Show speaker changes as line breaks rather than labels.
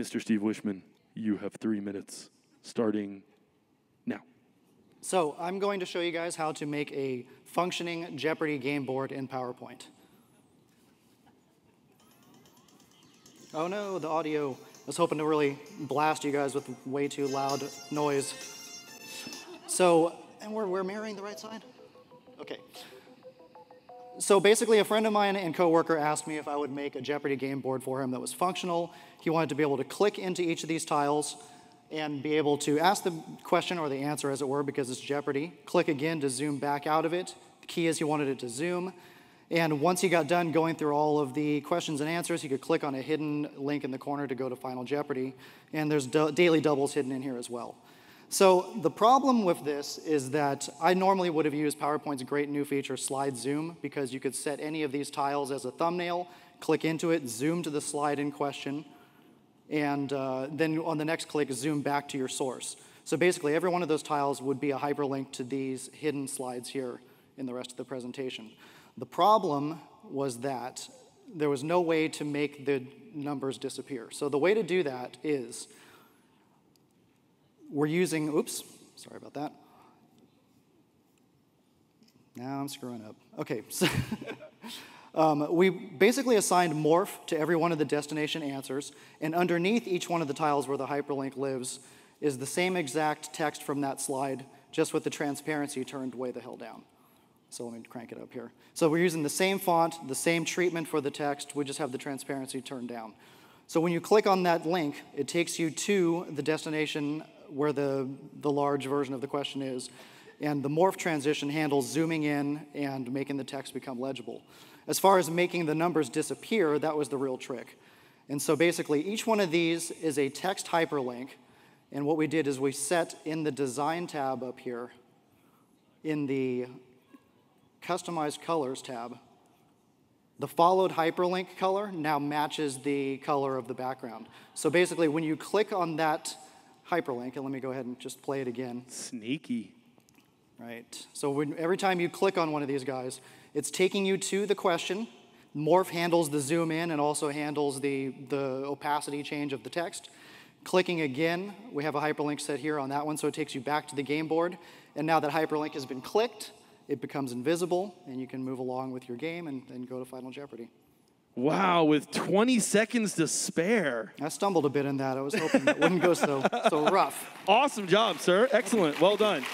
Mr. Steve Wishman, you have three minutes starting now.
So I'm going to show you guys how to make a functioning Jeopardy game board in PowerPoint. Oh no, the audio. I was hoping to really blast you guys with way too loud noise. So, and we're, we're mirroring the right side? Okay. So basically, a friend of mine and coworker asked me if I would make a Jeopardy game board for him that was functional. He wanted to be able to click into each of these tiles and be able to ask the question or the answer, as it were, because it's Jeopardy. Click again to zoom back out of it. The key is he wanted it to zoom. And once he got done going through all of the questions and answers, he could click on a hidden link in the corner to go to Final Jeopardy. And there's daily doubles hidden in here as well. So the problem with this is that I normally would have used PowerPoint's great new feature, Slide Zoom, because you could set any of these tiles as a thumbnail, click into it, zoom to the slide in question, and uh, then on the next click, zoom back to your source. So basically, every one of those tiles would be a hyperlink to these hidden slides here in the rest of the presentation. The problem was that there was no way to make the numbers disappear. So the way to do that is we're using, oops, sorry about that. Now I'm screwing up. Okay, so um, we basically assigned morph to every one of the destination answers, and underneath each one of the tiles where the hyperlink lives is the same exact text from that slide, just with the transparency turned way the hell down. So let me crank it up here. So we're using the same font, the same treatment for the text, we just have the transparency turned down. So when you click on that link, it takes you to the destination where the, the large version of the question is, and the morph transition handles zooming in and making the text become legible. As far as making the numbers disappear, that was the real trick. And so basically, each one of these is a text hyperlink, and what we did is we set in the Design tab up here, in the Customize Colors tab, the followed hyperlink color now matches the color of the background. So basically, when you click on that hyperlink, and let me go ahead and just play it again.
Sneaky.
Right. So when, every time you click on one of these guys, it's taking you to the question. Morph handles the zoom in and also handles the, the opacity change of the text. Clicking again, we have a hyperlink set here on that one, so it takes you back to the game board. And now that hyperlink has been clicked, it becomes invisible, and you can move along with your game and, and go to Final Jeopardy.
Wow, with 20 seconds to spare.
I stumbled a bit in that. I was hoping it wouldn't go so, so rough.
Awesome job, sir. Excellent. Well done.